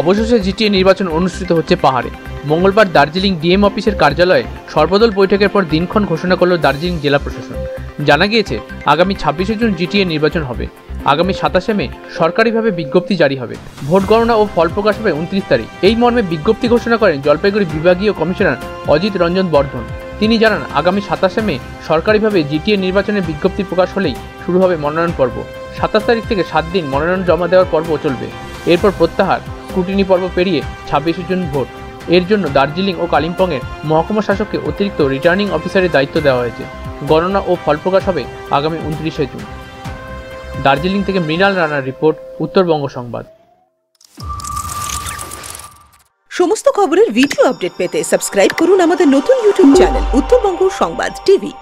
অবশেষে জিটিএ নির্বাচন অনুষ্ঠিত হচ্ছে পাহাড়ে। মঙ্গলবার দার্জিলিং ডিএম অফিসের কার্যালয়ে সর্বদল বৈঠকের পর দিনক্ষণ ঘোষণা করল দার্জিলিং জেলা প্রশাসন। জানা গিয়েছে, আগামী ছাব্বিশে জুন জিটিএ নির্বাচন হবে। আগামী সাতাশে মে সরকারিভাবে বিজ্ঞপ্তি জারি হবে। ভোট গণনা ও ফল প্রকাশ হবে উনত্রিশ তারিখ। এই মর্মে বিজ্ঞপ্তি ঘোষণা করেন জলপাইগুড়ি বিভাগীয় কমিশনার অজিত রঞ্জন বর্ধন। তিনি জানান, আগামী সাতাশে মে সরকারিভাবে জিটিএ নির্বাচনের বিজ্ঞপ্তি প্রকাশ হলেই শুরু হবে মনোনয়ন পর্ব। সাতাশ তারিখ থেকে সাত দিন মনোনয়ন জমা দেওয়ার পর্ব চলবে। এরপর প্রত্যাহার স্ক্রুটিনি পর্ব পেরিয়ে ছাব্বিশে জুন ভোট। এর জন্য দার্জিলিং ও কালিম্পংয়ের মহকুমা শাসককে অতিরিক্ত রিটার্নিং অফিসারের দায়িত্ব দেওয়া হয়েছে। গণনা ও ফল প্রকাশ হবে আগামী উনত্রিশে জুন। দার্জিলিং থেকে মৃণাল রানার রিপোর্ট, উত্তরবঙ্গ সংবাদ। সমস্ত খবরের ভিডিও আপডেট পেতে সাবস্ক্রাইব করুন আমাদের নতুন ইউটিউব চ্যানেল উত্তরবঙ্গ সংবাদ টিভি।